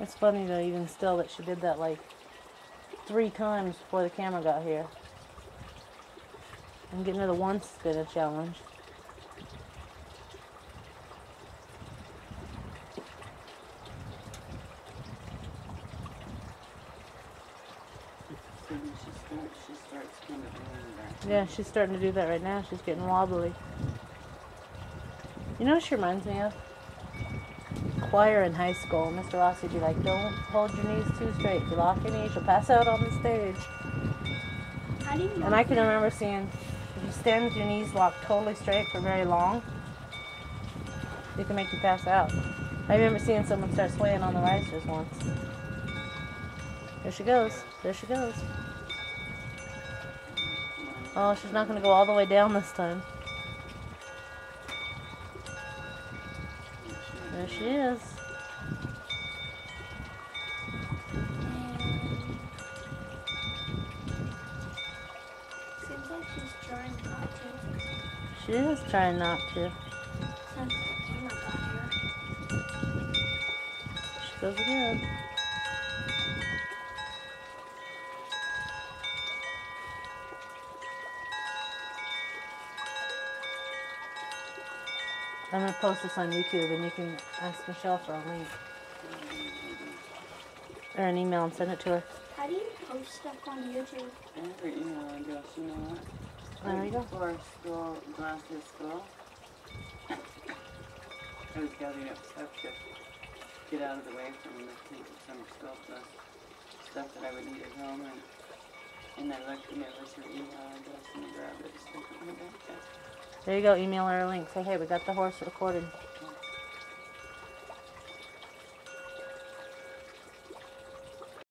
It's funny though, even still, that she did that like three times before the camera got here. I'm getting her the one spinner challenge. So when she starts, she starts kind of. Yeah, she's starting to do that right now. She's getting wobbly. You know what she reminds me of? Choir in high school. Mr. Rossi would be like, don't hold your knees too straight. If you lock your knees, you'll pass out on the stage. How do you? And I can remember seeing, if you stand with your knees locked totally straight for very long, it can make you pass out. I remember seeing someone start swaying on the risers once. There she goes. There she goes. Oh, she's not going to go all the way down this time. There she is. Seems like she's trying not to. She is trying not to. Since the camera got here. She goes again. I'm gonna post this on YouTube and you can ask Michelle for a link or an email and send it to her. How do you post stuff on YouTube? I have her email address, you know what? There you go. Before I scroll, glasses scroll. I was gathering up stuff to get out of the way from the some stuff, the stuff that I would need at home, and and I looked and it was her email address, and I grabbed it, stuck it in my backpack. There you go. Email a link. Say, hey, we got the horse recorded.